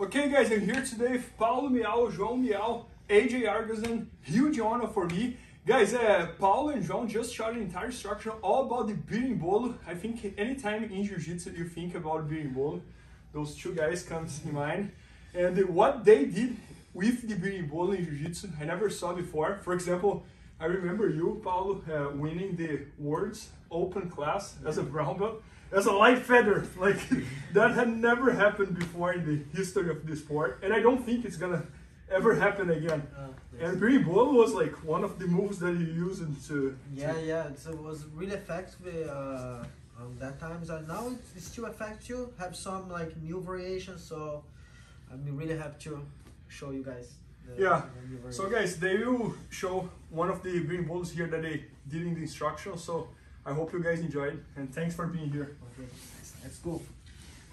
Okay, guys, I'm here today with Paulo Miyao, João Miyao, AJ Agazarm, huge honor for me. Guys, uh, Paulo and João just shot an entire structure all about the berimbolo. I think anytime in Jiu-Jitsu you think about berimbolo, those two guys comes in mind. And what they did with the berimbolo in Jiu-Jitsu, I never saw before. For example, I remember you, Paulo, uh, winning the Worlds Open class as a brown belt as a light feather. Like that had never happened before in the history of this sport, and I don't think it's gonna ever happen again. Uh, yes. And berimbolo was like one of the moves that you used to. Yeah, to yeah. So it was really effective uh, on that time. So now it still effective. Have some like new variations. So I'm really happy to show you guys. The, yeah. The so guys, they will show one of the berimbolos here that they did in the instruction. So I hope you guys enjoyed and thanks for being here. Okay, let's go.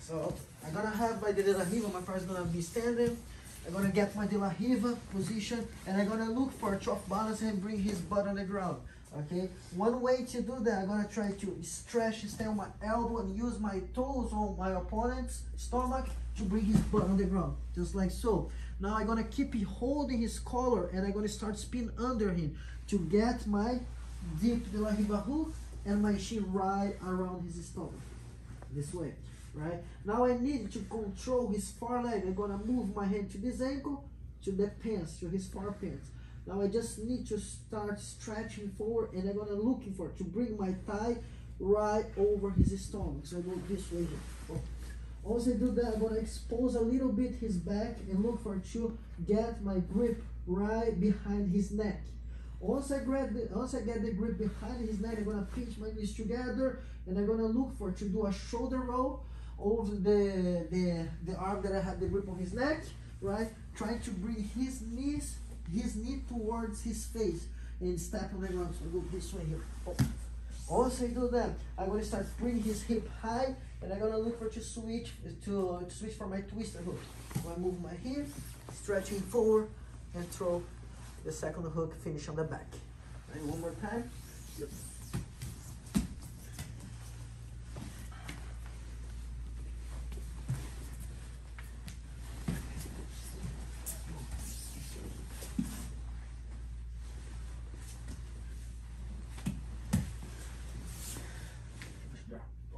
So I'm gonna have my De La Riva, my friend's gonna be standing. I'm gonna get my De La Riva position and I'm gonna look for a off balance and bring his butt on the ground. Okay, one way to do that, I'm gonna try to stretch, on my elbow and use my toes on my opponent's stomach to bring his butt on the ground, just like so. Now I'm gonna keep holding his collar and I'm gonna start spin under him to get my deep De La Riva hook and my shin right around his stomach. This way, right? Now I need to control his far leg. I'm gonna move my hand to this ankle, to the pants, to his far pants. Now I just need to start stretching forward and I'm gonna looking for to bring my thigh right over his stomach. So I go this way here. Oh. Once I do that, I'm gonna expose a little bit his back and look for to get my grip right behind his neck. Once I grab the, once I get the grip behind his neck, I'm gonna pinch my knees together and I'm gonna look for to do a shoulder roll over the the the arm that I have the grip on his neck, right? Trying to bring his knees, his knee towards his face and step on the ground. So I go this way here. Once I do that, I'm gonna start bringing his hip high and I'm gonna look for to switch to, to switch for my twister hook. So I move my hip, stretching forward and throw the second hook finish on the back. Right, one more time. Yep.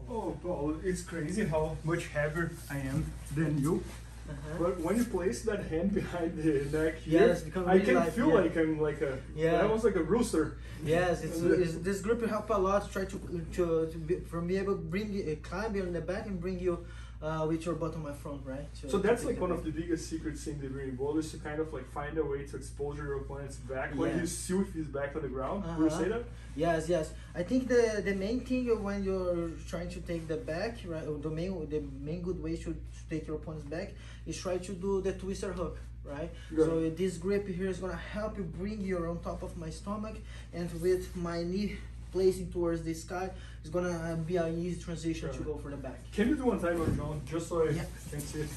Oh, Paul, it's crazy how much heavier I am than you. Uh-huh. But when you place that hand behind the neck here, yes, I can feel yeah. like I'm like a yeah, almost like a rooster. Yes, it's, it's, this grip will help a lot to try to to, to be, for me able to bring you, uh, climb you in the back and bring you uh, with your bottom my front, right? To, so that's like one of the biggest secrets in the berimbolo is to kind of like find a way to expose your opponent's back yes. when you see with his back on the ground. Uh-huh. Would you say that? Yes, yes. I think the the main thing when you're trying to take the back, right? The main the main good way to, to take your opponent's back is try to do the twister hook right? So this grip here is gonna help you bring you on top of my stomach and with my knee placing towards the sky it's gonna uh, be an easy transition sure. to go for the back. Can you do one time on John, just so I yeah. can see it?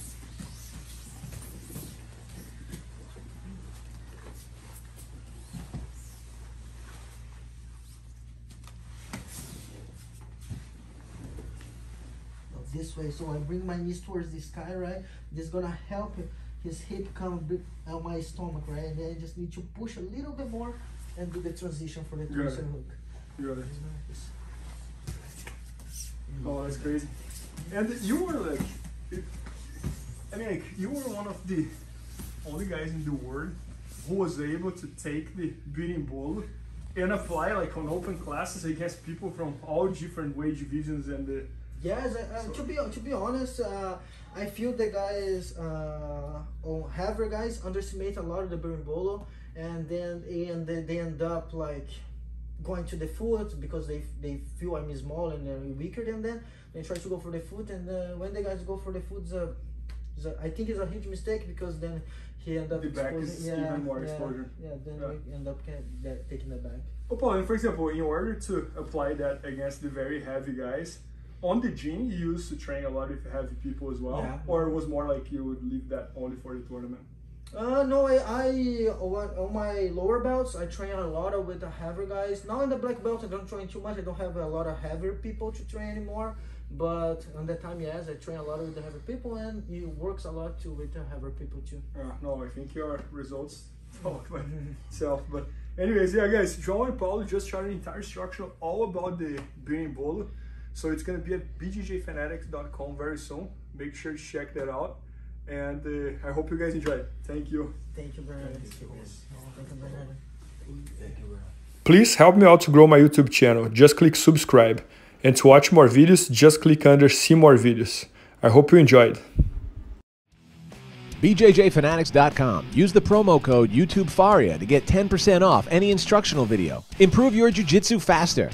This way, so I bring my knees towards the sky, right? This is gonna help his hip come on my stomach, right? And then I just need to push a little bit more and do the transition for the twister hook. You got it. Oh, that's crazy. And you were like, I mean, like, you were one of the only guys in the world who was able to take the berimbolo and apply like on open classes against people from all different weight divisions and the. Yes, uh, so. to be to be honest, uh, I feel the guys, uh, on heavier guys, underestimate a lot of the berimbolo, and then and they end up like going to the foot because they they feel I'm small and they're weaker than them. They try to go for the foot, and uh, when the guys go for the foot, I think it's a huge mistake because then he end up the back is yeah, even more yeah, exposure. Yeah, then yeah. we end up taking the back. Oh, Paul, and for example, in order to apply that against the very heavy guys, on the gym you used to train a lot with heavy people as well, yeah. or it was more like you would leave that only for the tournament. Uh, no, I, I on my lower belts, I train a lot with the heavier guys. Now in the black belt, I don't train too much. I don't have a lot of heavier people to train anymore But on that time, yes, I train a lot with the heavy people, and it works a lot too with the heavy people too. Uh, no, I think your results talk by itself. But anyways, yeah, guys, João and Paulo just shot an entire instruction all about the bolo. So it's gonna be at bjjfanatics.com very soon. Make sure to check that out. And uh, I hope you guys enjoyed. Thank you. Thank you, Bernardo. Thank you, Thank you, Thank you, Bernardo. Please help me out to grow my YouTube channel. Just click subscribe. And to watch more videos, just click under see more videos. I hope you enjoyed. BJJFanatics.com. Use the promo code YouTubeFaria to get 10% off any instructional video. Improve your jiu-jitsu faster.